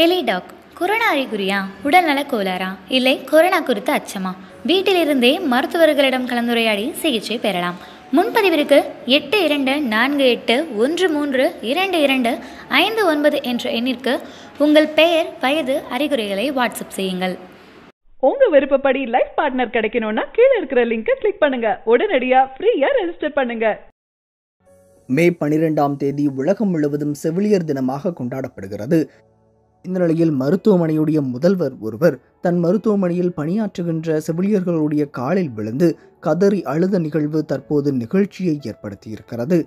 டெலிடாக் corona அறிகுறியா? உடல்நல கோளாறா? இல்லை corona குறித்த அச்சமா? வீட்டிலிருந்தே மருத்துவர்களிடம் கலந்துரையாடி சிகிச்சை பெறலாம். முன்பதிவிற்கு எட்டு இரண்டு நான்கு எட்டு ஒன்று மூன்று இரண்டு இரண்டு ஐந்து ஒன்பது என்ற எண்ணிற்கு உங்கள் பெயர் வயது அறிகுறிகளை வாட்ஸ்அப் செய்யுங்கள். உங்க விருப்பப்படி லைஃப் பார்ட்னர் கிடைக்கணும்னா கீழே இருக்கிற லிங்கை கிளிக் பண்ணுங்க. உடனடியா ஃப்ரீயா ரெஜிஸ்டர் பண்ணுங்க. மே பனிரெண்டாம் தேதி உலகம் முழுவதும் செவிலியர் தினமாக கொண்டாடப்படுகிறது. இந்த நிலையில் மருத்துவமனையுடைய முதல்வர் ஒருவர் தன் மருத்துவமனையில் பணியாற்றுகின்ற செவிலியர்களுடைய காலில் விழுந்து கதறி அழுத நிகழ்வு தற்போது நிகழ்ச்சியை ஏற்படுத்தியிருக்கிறது.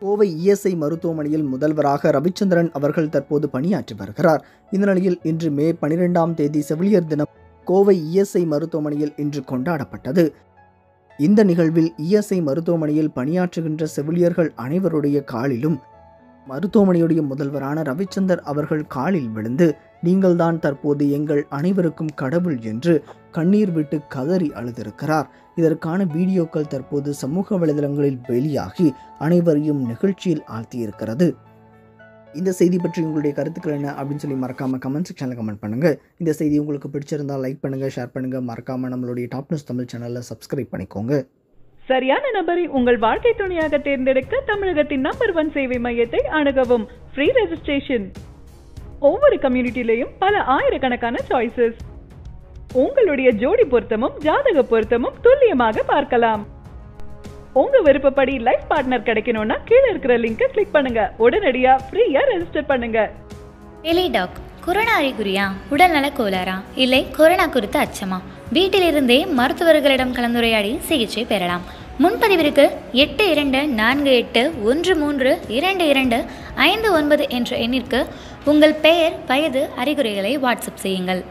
கோவை இஎஸ்ஐ மருத்துவமனையில் முதல்வராக ரவிச்சந்திரன் அவர்கள் தற்போது பணியாற்றி வருகிறார். இந்த நிலையில் இன்று மே பனிரெண்டாம் தேதி செவிலியர் தினம் கோவை இஎஸ்ஐ மருத்துவமனையில் இன்று கொண்டாடப்பட்டது. இந்த நிகழ்வில் இஎஸ்ஐ மருத்துவமனையில் பணியாற்றுகின்ற செவிலியர்கள் அனைவருடைய காலிலும் மருத்துவமனையுடைய முதல்வரான ரவிச்சந்தர் அவர்கள் காலில் விழுந்து நீங்கள்தான் தற்போது எங்கள் அனைவருக்கும் கடவுள் என்று கண்ணீர் விட்டு கதறி அழுதிருக்கிறார். இதற்கான வீடியோக்கள் தற்போது சமூக வலைதளங்களில் வெளியாகி அனைவரையும் நிகழ்ச்சியில் ஆழ்த்தியிருக்கிறது. இந்த செய்தி பற்றி உங்களுடைய கருத்துக்கள் என்ன அப்படின்னு சொல்லி மறக்காம கமெண்ட் செக்ஷனில் கமெண்ட் பண்ணுங்கள் இந்த செய்தி உங்களுக்கு பிடிச்சிருந்தால் லைக் பண்ணுங்கள் ஷேர் பண்ணுங்கள் மறக்காமல் நம்மளுடைய டாப் நியூஸ் தமிழ் சேனலை சப்ஸ்கிரைப் பண்ணிக்கோங்க. சரியான நபரை உங்கள் வாழ்க்கை துணையாக தேர்ந்தெடுக்க தமிழகத்தின் நம்பர் ஒன் சேவை மையத்தை அணுகவும். ஃப்ரீ ரெஜிஸ்ட்ரேஷன் ஒவ்வொரு கம்யூனிட்டிலையும் பல ஆயிரக்கணக்கான சாய்ஸஸ் உங்களுடைய ஜோடி பொருத்தமும் ஜாதக பொருத்தமும் துல்லியமாக பார்க்கலாம். உங்க விருப்பப்படி லைஃப் பார்ட்னர் கிடைக்கணும்னா கீழே இருக்கிற லிங்கை கிளிக் பண்ணுங்க. உடனடியா ஃப்ரீயா ரெஜிஸ்டர் பண்ணுங்க. டெலிடாக் கொரோனா அறிகுறியா உடல்நல கோளாறா? இல்லை கொரோனா குறித்த அச்சமா? வீட்டிலிருந்தே மருத்துவர்களிடம் கலந்துரையாடி சிகிச்சை பெறலாம். முன்பதிவிற்கு எட்டு இரண்டு நான்கு எட்டு ஒன்று மூன்று இரண்டு இரண்டு ஐந்து ஒன்பது என்ற எண்ணிற்கு உங்கள் பெயர் வயது அறிகுறிகளை வாட்ஸ்அப் செய்யுங்கள்.